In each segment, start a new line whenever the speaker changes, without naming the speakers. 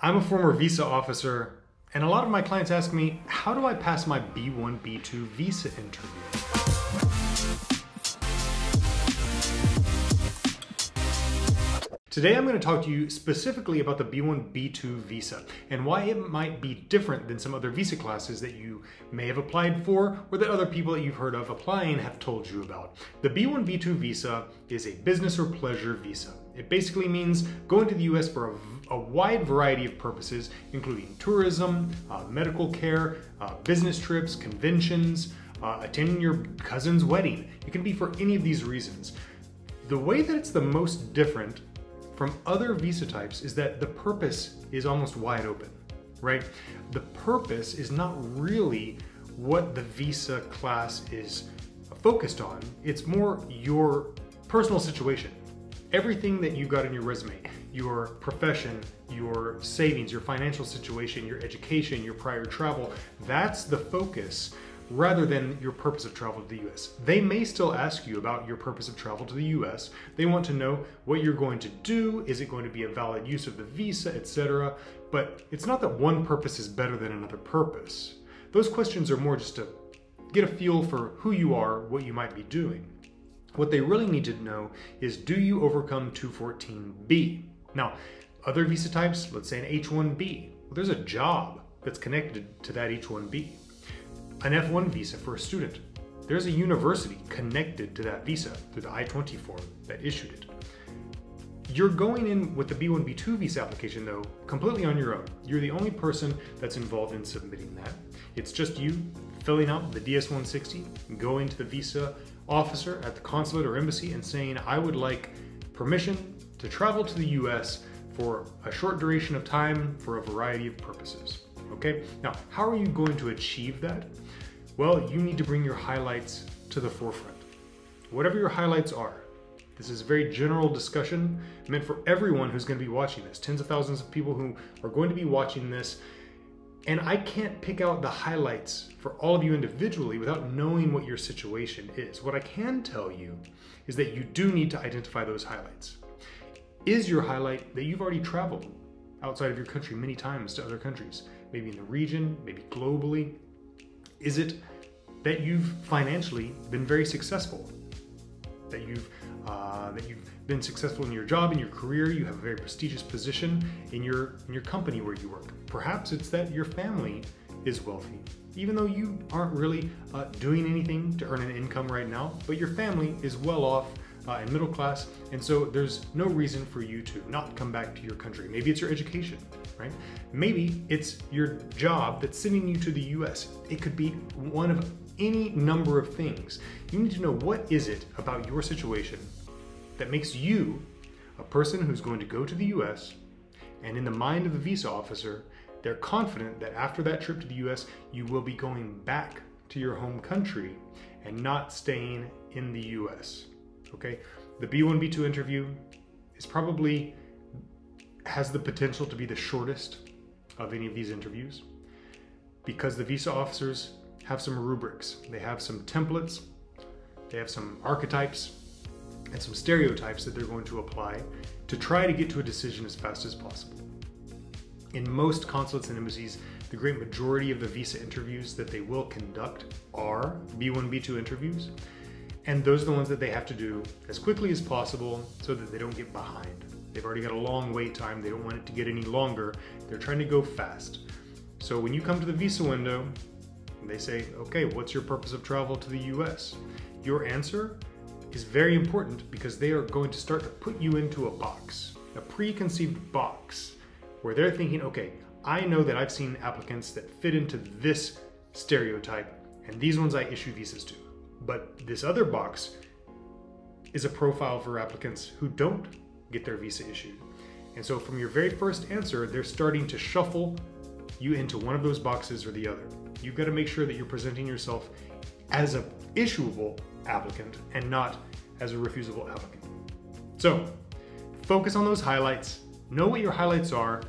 I'm a former visa officer, and a lot of my clients ask me, how do I pass my B1, B2 visa interview? Today I'm going to talk to you specifically about the B1, B2 visa and why it might be different than some other visa classes that you may have applied for or that other people that you've heard of applying have told you about. The B1, B2 visa is a business or pleasure visa. It basically means going to the US for a, a wide variety of purposes, including tourism, uh, medical care, uh, business trips, conventions, uh, attending your cousin's wedding. It can be for any of these reasons. The way that it's the most different from other visa types is that the purpose is almost wide open, right? The purpose is not really what the visa class is focused on. It's more your personal situation everything that you got in your resume, your profession, your savings, your financial situation, your education, your prior travel, that's the focus rather than your purpose of travel to the US. They may still ask you about your purpose of travel to the US. They want to know what you're going to do, is it going to be a valid use of the visa, etc. But it's not that one purpose is better than another purpose. Those questions are more just to get a feel for who you are, what you might be doing. What they really need to know is do you overcome 214B? Now, other visa types, let's say an H-1B, well, there's a job that's connected to that H-1B. An F-1 visa for a student, there's a university connected to that visa through the I-20 form that issued it. You're going in with the B1, B2 visa application though, completely on your own. You're the only person that's involved in submitting that. It's just you filling out the DS-160, going to the visa officer at the consulate or embassy and saying, I would like permission to travel to the US for a short duration of time for a variety of purposes. Okay, now how are you going to achieve that? Well, you need to bring your highlights to the forefront. Whatever your highlights are, this is a very general discussion meant for everyone who's going to be watching this. Tens of thousands of people who are going to be watching this and I can't pick out the highlights for all of you individually without knowing what your situation is. What I can tell you is that you do need to identify those highlights. Is your highlight that you've already traveled outside of your country many times to other countries, maybe in the region, maybe globally? Is it that you've financially been very successful? That you've uh, that you've been successful in your job, in your career, you have a very prestigious position in your in your company where you work. Perhaps it's that your family is wealthy, even though you aren't really uh, doing anything to earn an income right now, but your family is well off uh, and middle class, and so there's no reason for you to not come back to your country. Maybe it's your education, right? Maybe it's your job that's sending you to the US. It could be one of any number of things. You need to know what is it about your situation that makes you a person who's going to go to the US and in the mind of the visa officer, they're confident that after that trip to the US, you will be going back to your home country and not staying in the US. Okay? The B1, B2 interview is probably has the potential to be the shortest of any of these interviews because the visa officers have some rubrics. They have some templates, they have some archetypes, and some stereotypes that they're going to apply to try to get to a decision as fast as possible. In most consulates and embassies, the great majority of the visa interviews that they will conduct are B1, B2 interviews, and those are the ones that they have to do as quickly as possible so that they don't get behind. They've already got a long wait time, they don't want it to get any longer, they're trying to go fast. So when you come to the visa window, they say, okay, what's your purpose of travel to the US? Your answer is very important because they are going to start to put you into a box, a preconceived box, where they're thinking, okay, I know that I've seen applicants that fit into this stereotype, and these ones I issue visas to. But this other box is a profile for applicants who don't get their visa issued. And so from your very first answer, they're starting to shuffle you into one of those boxes or the other. You've got to make sure that you're presenting yourself as a issuable applicant and not as a refusable applicant. So focus on those highlights, know what your highlights are,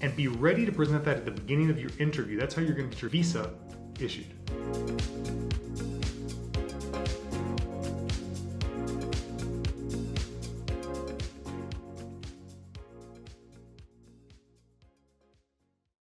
and be ready to present that at the beginning of your interview. That's how you're going to get your visa issued.